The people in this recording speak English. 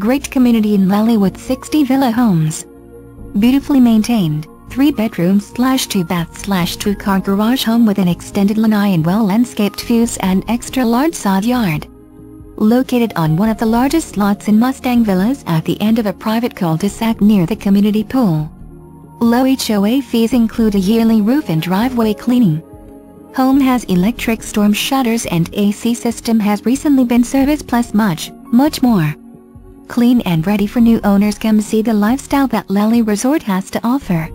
Great community in Lely with 60 villa homes. Beautifully maintained, 3 bedroom slash 2 bath slash 2 car garage home with an extended lanai and well landscaped views and extra large side yard. Located on one of the largest lots in Mustang Villas at the end of a private cul-de-sac near the community pool. Low HOA fees include a yearly roof and driveway cleaning. Home has electric storm shutters and AC system has recently been serviced plus much, much more. Clean and ready for new owners come see the lifestyle that Lely Resort has to offer.